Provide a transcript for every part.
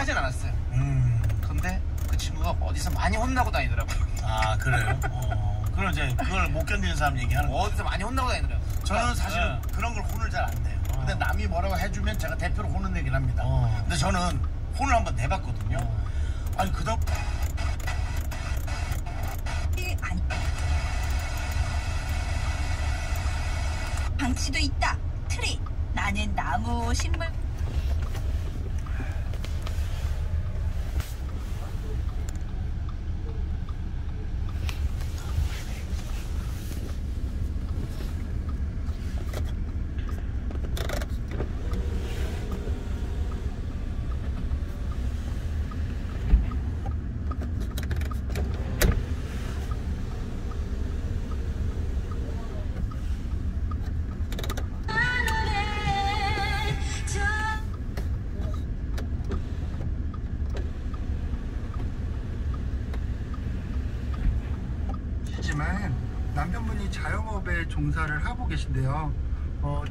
하진 않았어요. 음. 근데 그 친구가 어디서 많이 혼나고 다니더라고요. 아 그래요? 어. 그럼 이제 그걸 못 견디는 사람 얘기하는 거. 어디서 많이 혼나고 다니더라고요. 저는 사실 네. 그런 걸 혼을 잘 안 내요. 근데 어. 남이 뭐라고 해주면 제가 대표로 혼을 내긴 합니다. 어. 근데 저는 혼을 한번 내봤거든요. 아니 그다음. 방치도 있다. 트리. 나는 나무 식물 종사를 하고 계신데요. 어,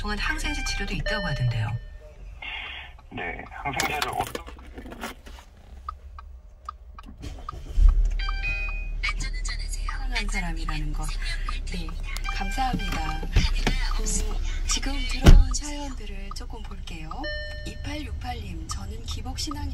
동안 항생제 치료도 있다고 하던데요. 네, 항생제를 어떤 사람이라는 거. 네, 감사합니다. 어, 지금 들어온 사연들을 조금 볼게요. 2868님, 저는 기복 신앙.